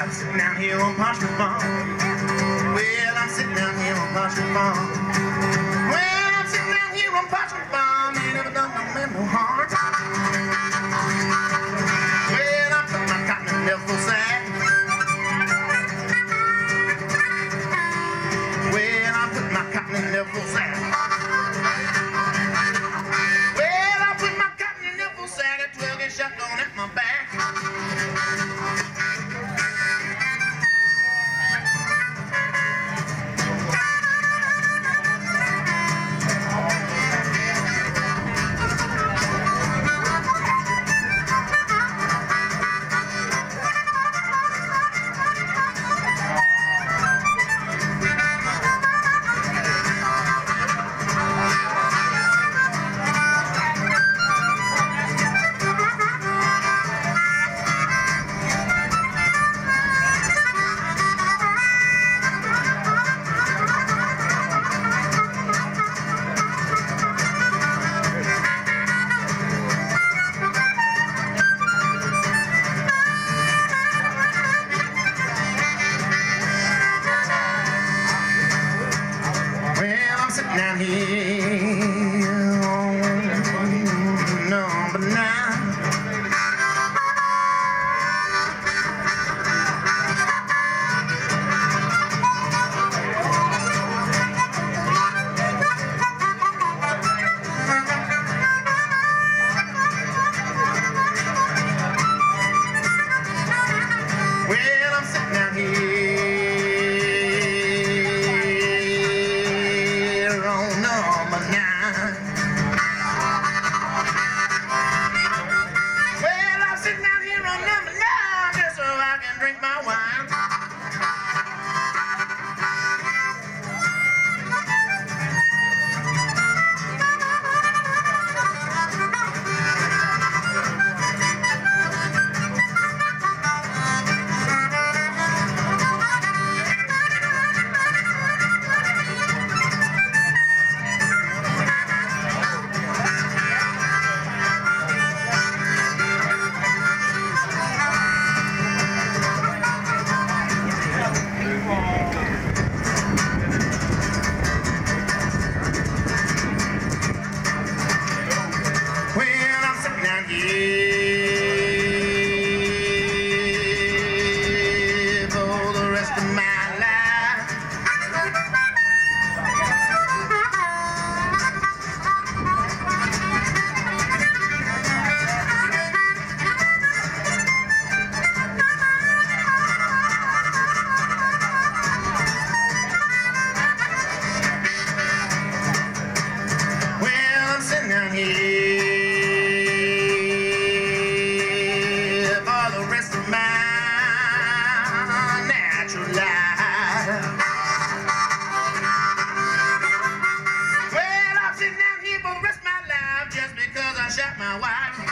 I'm sitting out here on Partridge Farm. Well, I'm sitting out here on Partridge Farm. Now he. my wife.